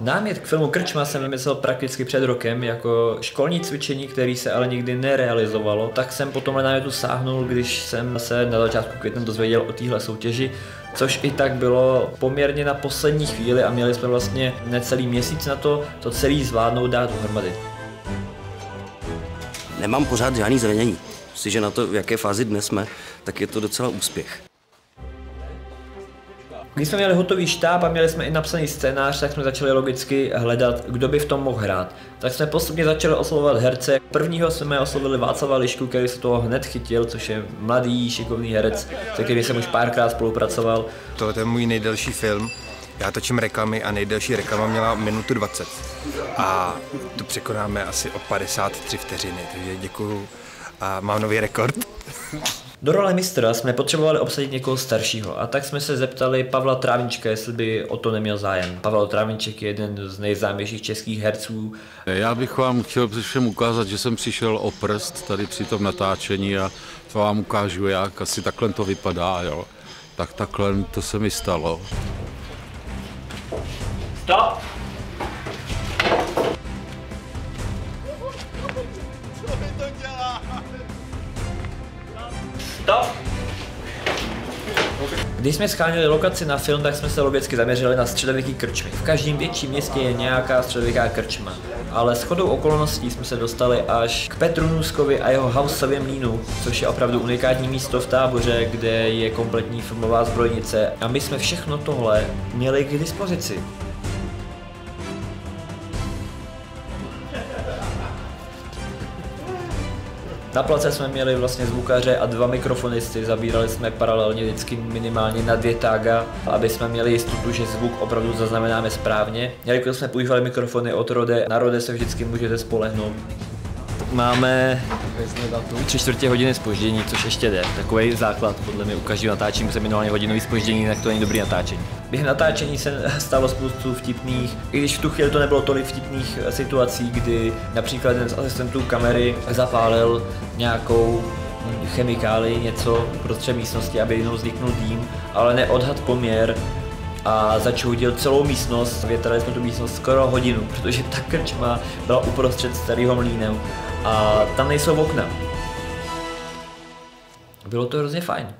Námět k filmu Krčma jsem vymyslel prakticky před rokem jako školní cvičení, který se ale nikdy nerealizovalo, tak jsem po tomhle námětu sáhnul, když jsem se na začátku května dozvěděl o téhle soutěži, což i tak bylo poměrně na poslední chvíli a měli jsme vlastně necelý měsíc na to, to celý zvládnout dát dohromady. Nemám pořád žádný zranění. Jestliže na to, v jaké fázi dnes jsme, tak je to docela úspěch. Když jsme měli hotový štáb a měli jsme i napsaný scénář, tak jsme začali logicky hledat, kdo by v tom mohl hrát. Tak jsme postupně začali oslovovat herce. Prvního jsme oslovili Václava Lišku, který se toho hned chytil, což je mladý, šikovný herec, se kterým jsem už párkrát spolupracoval. To je můj nejdelší film. Já točím reklamy a nejdelší reklama měla minutu 20. A tu překonáme asi o 53 vteřiny, takže děkuju a mám nový rekord. Do role mistra jsme potřebovali obsadit někoho staršího a tak jsme se zeptali Pavla Trávnička, jestli by o to neměl zájem. Pavel Trávniček je jeden z nejznámějších českých herců. Já bych vám chtěl všem ukázat, že jsem přišel o prst tady při tom natáčení a to vám ukážu, jak asi takhle to vypadá. Jo. Tak takhle to se mi stalo. Stop! Když jsme scháněli lokaci na film, tak jsme se logicky zaměřili na středověký krčmy. V každém větším městě je nějaká středověká krčma. Ale s chodou okolností jsme se dostali až k Petru Nuskovi a jeho Hausově mlínu, což je opravdu unikátní místo v táboře, kde je kompletní filmová zbrojnice. A my jsme všechno tohle měli k dispozici. Na place jsme měli vlastně zvukaře a dva mikrofonisty, zabírali jsme paralelně vždycky minimálně na dvě tága, aby jsme měli jistotu, že zvuk opravdu zaznamenáme správně. Jelikož jsme používali mikrofony od Rode, na Rode se vždycky můžete spolehnout. Máme tři čtvrtě hodiny spoždění, což ještě jde. Takový základ podle mě u každého natáčení se minimálně hodinový spoždění, tak to není dobrý natáčení. Během natáčení se stalo spoustu vtipných, i když v tu chvíli to nebylo tolik vtipných situací, kdy například jeden z asistentů kamery zapálil nějakou chemikály, něco prostřed místnosti, aby jenom vzniknul dým, ale neodhad poměr a začoudil celou místnost. Větrali jsme tu místnost skoro hodinu, protože ta krčma byla uprostřed starého mlínem a tam nejsou okna. Bylo to hrozně fajn.